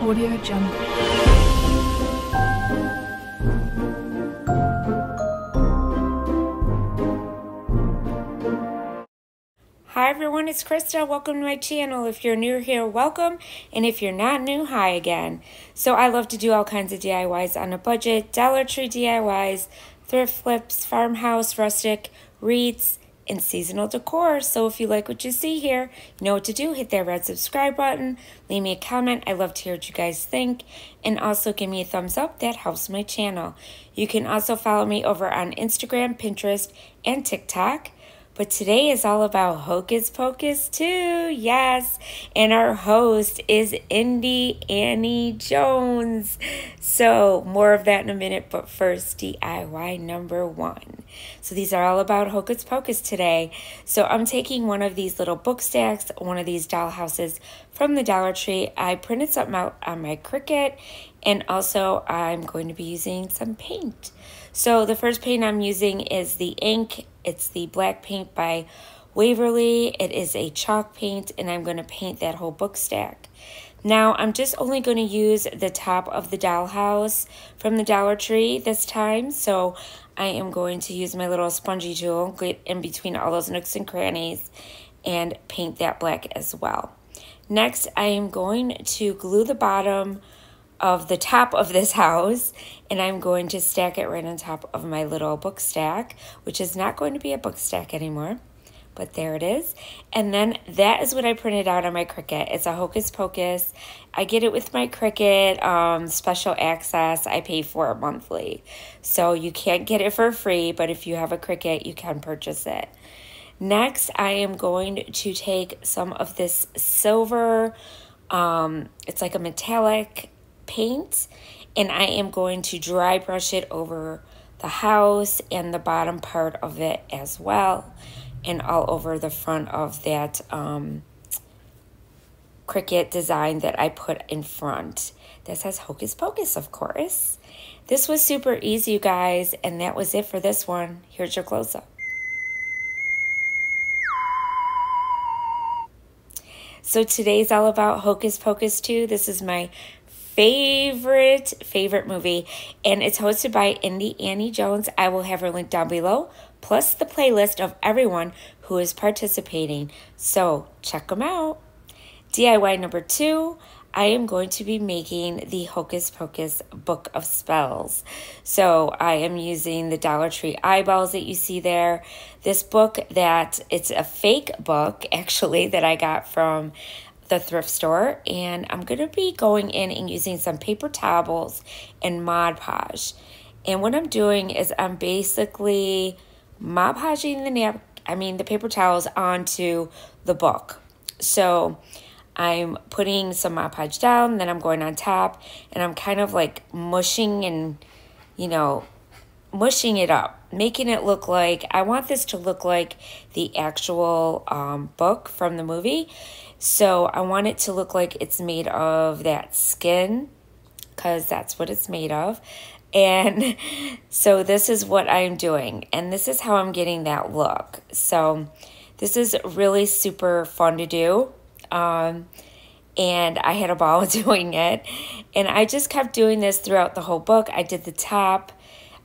Audio Jungle. Hi everyone, it's Krista. Welcome to my channel. If you're new here, welcome. And if you're not new, hi again. So I love to do all kinds of DIYs on a budget, Dollar Tree DIYs, thrift flips, farmhouse, rustic, wreaths, and seasonal decor. So if you like what you see here, you know what to do. Hit that red subscribe button. Leave me a comment. I love to hear what you guys think. And also give me a thumbs up. That helps my channel. You can also follow me over on Instagram, Pinterest, and TikTok. But today is all about Hocus Pocus 2, yes. And our host is Indie Annie Jones. So more of that in a minute, but first DIY number one. So these are all about Hocus Pocus today. So I'm taking one of these little book stacks, one of these doll houses from the Dollar Tree. I printed something out on my Cricut and also I'm going to be using some paint. So the first paint I'm using is the ink. It's the black paint by Waverly. It is a chalk paint and I'm going to paint that whole book stack. Now I'm just only going to use the top of the dollhouse from the Dollar Tree this time. So I am going to use my little spongy tool, get in between all those nooks and crannies and paint that black as well. Next, I am going to glue the bottom of the top of this house and I'm going to stack it right on top of my little book stack, which is not going to be a book stack anymore, but there it is. And then that is what I printed out on my Cricut. It's a Hocus Pocus. I get it with my Cricut um, special access. I pay for it monthly. So you can't get it for free, but if you have a Cricut, you can purchase it. Next, I am going to take some of this silver, um, it's like a metallic paint and I am going to dry brush it over the house and the bottom part of it as well and all over the front of that um, Cricut design that I put in front. That says Hocus Pocus, of course. This was super easy, you guys, and that was it for this one. Here's your close-up. So today's all about Hocus Pocus 2. This is my favorite, favorite movie, and it's hosted by Indie Annie Jones. I will have her link down below, plus the playlist of everyone who is participating. So check them out. DIY number two, I am going to be making the Hocus Pocus Book of Spells. So I am using the Dollar Tree eyeballs that you see there. This book that it's a fake book actually that I got from the thrift store and I'm going to be going in and using some paper towels and Mod Podge. And what I'm doing is I'm basically Mod Podging the nap I mean the paper towels onto the book. So I'm putting some Mod Podge down, then I'm going on top, and I'm kind of like mushing and, you know, mushing it up, making it look like, I want this to look like the actual um, book from the movie. So I want it to look like it's made of that skin, because that's what it's made of. And so this is what I'm doing, and this is how I'm getting that look. So this is really super fun to do. Um, and I had a ball doing it. And I just kept doing this throughout the whole book. I did the top,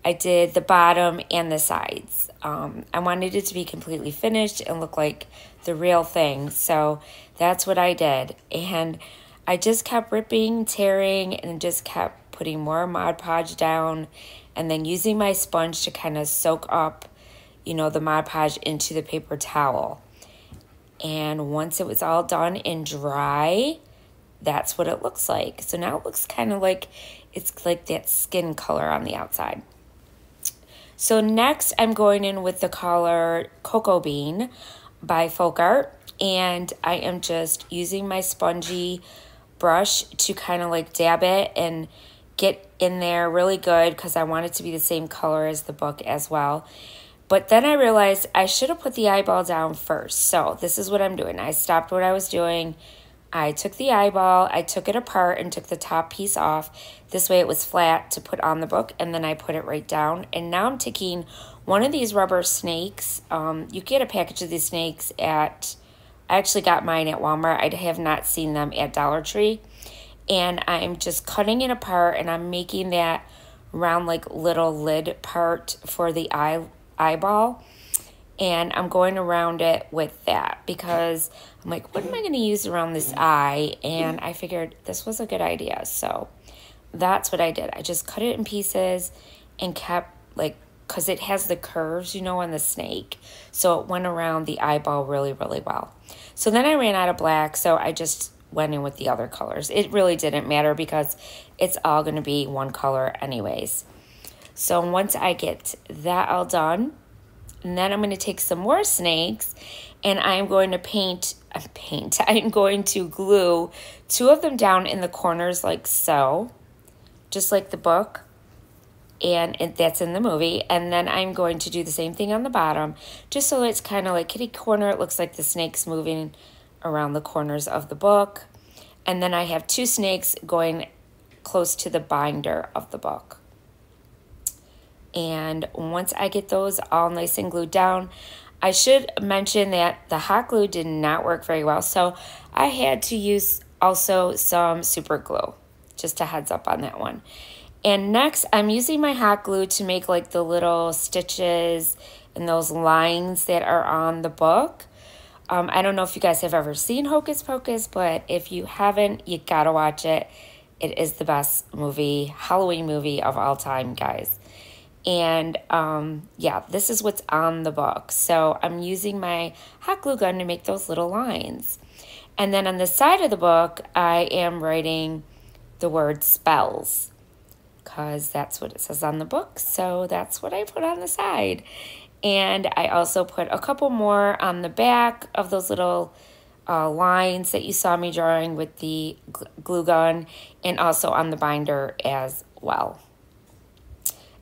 I did the bottom, and the sides. Um, I wanted it to be completely finished and look like the real thing. So that's what I did. And I just kept ripping, tearing, and just kept putting more Mod Podge down and then using my sponge to kind of soak up, you know, the Mod Podge into the paper towel. And once it was all done and dry, that's what it looks like. So now it looks kind of like it's like that skin color on the outside. So next I'm going in with the color Cocoa Bean by Folk Art. And I am just using my spongy brush to kind of like dab it and get in there really good because I want it to be the same color as the book as well. But then I realized I should have put the eyeball down first. So this is what I'm doing. I stopped what I was doing. I took the eyeball, I took it apart and took the top piece off. This way it was flat to put on the book and then I put it right down. And now I'm taking one of these rubber snakes. Um, you get a package of these snakes at, I actually got mine at Walmart. I have not seen them at Dollar Tree. and I'm just cutting it apart and I'm making that round like little lid part for the eye eyeball and I'm going around it with that because I'm like, what am I going to use around this eye? And I figured this was a good idea. So that's what I did. I just cut it in pieces and kept like, because it has the curves, you know, on the snake. So it went around the eyeball really, really well. So then I ran out of black. So I just went in with the other colors. It really didn't matter because it's all going to be one color anyways. So once I get that all done, and then I'm going to take some more snakes and I'm going to paint, paint, I'm going to glue two of them down in the corners like so, just like the book. And that's in the movie. And then I'm going to do the same thing on the bottom, just so it's kind of like kitty corner. It looks like the snake's moving around the corners of the book. And then I have two snakes going close to the binder of the book. And once I get those all nice and glued down, I should mention that the hot glue did not work very well. So I had to use also some super glue. Just a heads up on that one. And next, I'm using my hot glue to make like the little stitches and those lines that are on the book. Um, I don't know if you guys have ever seen Hocus Pocus, but if you haven't, you gotta watch it. It is the best movie, Halloween movie of all time, guys. And um, yeah, this is what's on the book. So I'm using my hot glue gun to make those little lines. And then on the side of the book, I am writing the word spells because that's what it says on the book. So that's what I put on the side. And I also put a couple more on the back of those little uh, lines that you saw me drawing with the glue gun and also on the binder as well.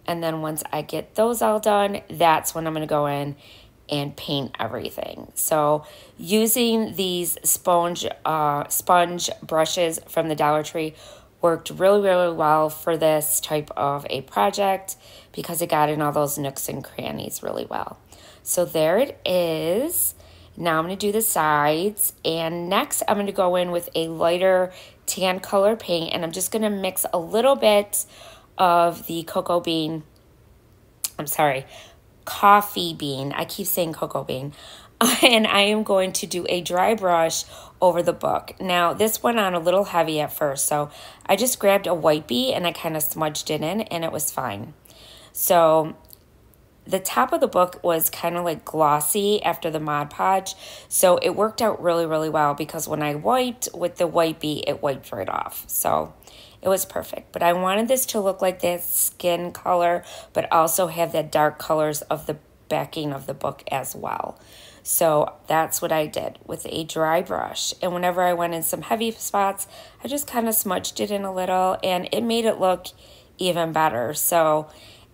And then once I get those all done, that's when I'm going to go in and paint everything. So using these sponge uh, sponge brushes from the Dollar Tree worked really, really well for this type of a project because it got in all those nooks and crannies really well. So there it is. Now I'm going to do the sides. And next I'm going to go in with a lighter tan color paint. And I'm just going to mix a little bit of the cocoa bean, I'm sorry, coffee bean. I keep saying cocoa bean. and I am going to do a dry brush over the book. Now, this went on a little heavy at first, so I just grabbed a wipey and I kind of smudged it in, and it was fine. So the top of the book was kind of like glossy after the Mod Podge, so it worked out really, really well because when I wiped with the wipey, it wiped right off. So it was perfect. But I wanted this to look like that skin color, but also have the dark colors of the backing of the book as well. So that's what I did with a dry brush. And whenever I went in some heavy spots, I just kind of smudged it in a little and it made it look even better. So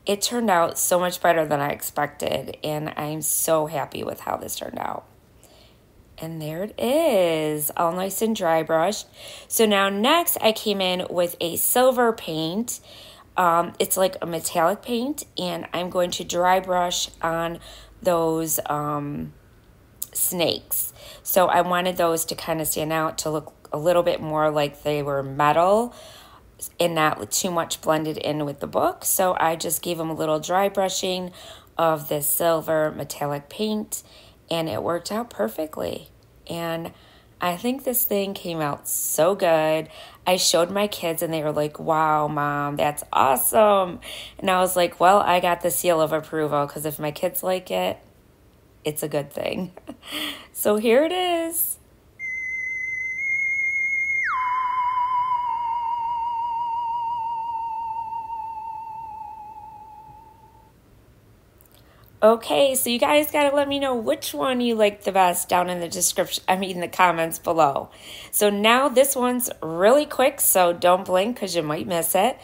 it turned out so much better than I expected. And I'm so happy with how this turned out. And there it is, all nice and dry brushed. So now next I came in with a silver paint. Um, it's like a metallic paint and I'm going to dry brush on those um, snakes. So I wanted those to kind of stand out to look a little bit more like they were metal and not too much blended in with the book. So I just gave them a little dry brushing of this silver metallic paint and it worked out perfectly. And I think this thing came out so good. I showed my kids and they were like, wow, mom, that's awesome. And I was like, well, I got the seal of approval because if my kids like it, it's a good thing. so here it is. Okay, so you guys got to let me know which one you like the best down in the description, I mean the comments below. So now this one's really quick, so don't blink because you might miss it.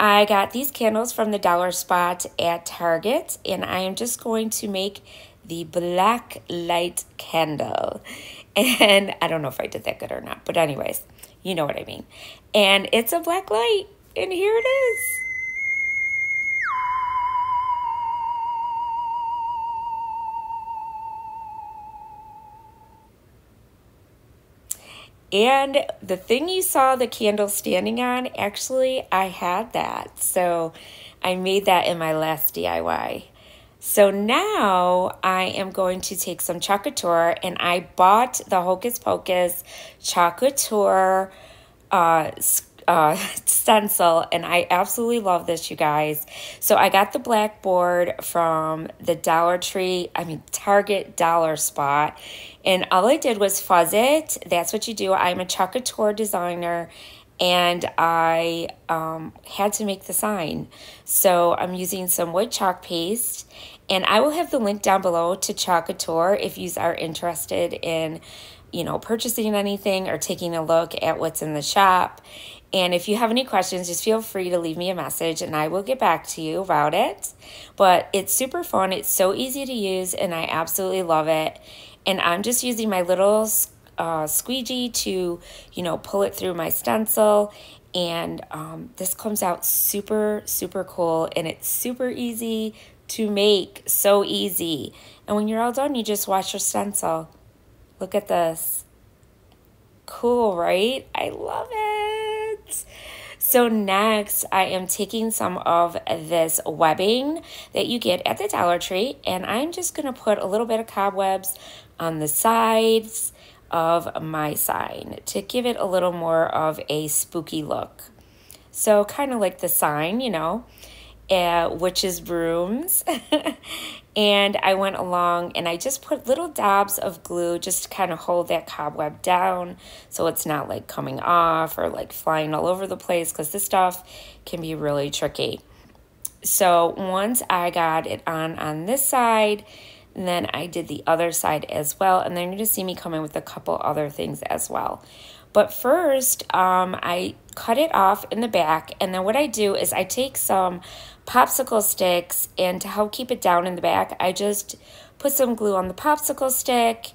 I got these candles from the Dollar Spot at Target, and I am just going to make the black light candle. And I don't know if I did that good or not, but anyways, you know what I mean. And it's a black light, and here it is. And the thing you saw the candle standing on, actually, I had that. So I made that in my last DIY. So now I am going to take some Chalk Couture and I bought the Hocus Pocus Chalk Couture uh, uh, stencil and I absolutely love this, you guys. So I got the blackboard from the Dollar Tree, I mean Target Dollar Spot. And all I did was fuzz it. That's what you do. I'm a Chalk Couture designer and I um, had to make the sign. So I'm using some wood chalk paste, and I will have the link down below to Chalk Couture if you are interested in, you know, purchasing anything or taking a look at what's in the shop. And if you have any questions, just feel free to leave me a message and I will get back to you about it. But it's super fun. It's so easy to use and I absolutely love it. And I'm just using my little uh, squeegee to, you know, pull it through my stencil. And um, this comes out super, super cool. And it's super easy to make. So easy. And when you're all done, you just wash your stencil. Look at this. Cool, right? I love it. So next, I am taking some of this webbing that you get at the Dollar Tree, and I'm just going to put a little bit of cobwebs on the sides of my sign to give it a little more of a spooky look. So kind of like the sign, you know, uh, witches' brooms. and I went along and I just put little dabs of glue just to kind of hold that cobweb down so it's not like coming off or like flying all over the place because this stuff can be really tricky. So once I got it on on this side, and then I did the other side as well. And then you're going to see me come in with a couple other things as well. But first, um, I cut it off in the back. And then what I do is I take some popsicle sticks and to help keep it down in the back, I just put some glue on the popsicle stick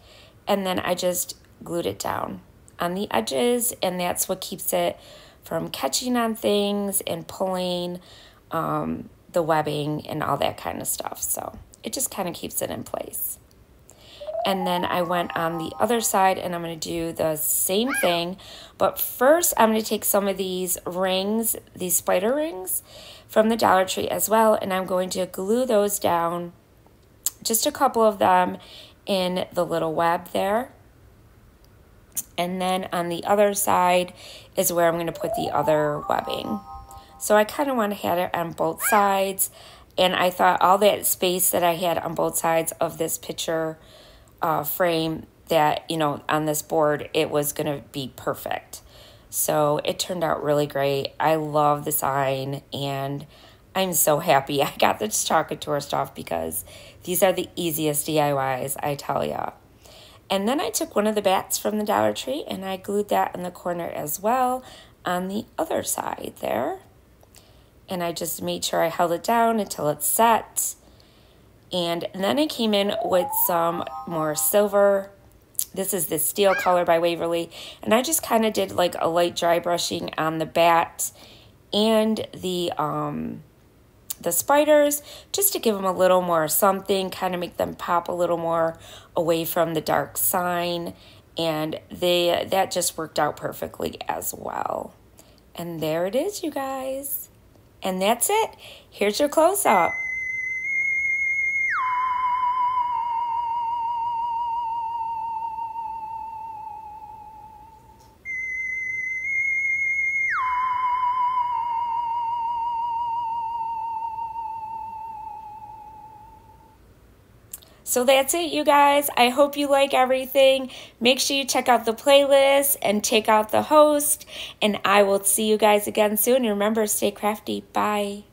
and then I just glued it down on the edges. And that's what keeps it from catching on things and pulling um, the webbing and all that kind of stuff. So it just kind of keeps it in place. And then I went on the other side and I'm going to do the same thing. But first, I'm going to take some of these rings, these spider rings from the Dollar Tree as well. And I'm going to glue those down, just a couple of them in the little web there. And then on the other side is where I'm going to put the other webbing. So I kind of want to have it on both sides. And I thought all that space that I had on both sides of this picture uh, frame that, you know, on this board, it was going to be perfect. So it turned out really great. I love the sign and I'm so happy I got this Chalk Couture stuff because these are the easiest DIYs, I tell ya. And then I took one of the bats from the Dollar Tree and I glued that in the corner as well on the other side there and I just made sure I held it down until it set. And, then I came in with some more silver. This is the steel color by Waverly. And I just kind of did like a light dry brushing on the bat and the um, the spiders just to give them a little more something, kind of make them pop a little more away from the dark sign. And they that just worked out perfectly as well. And there it is, you guys. And that's it. Here's your close up. So that's it, you guys. I hope you like everything. Make sure you check out the playlist and check out the host. And I will see you guys again soon. And remember, stay crafty. Bye.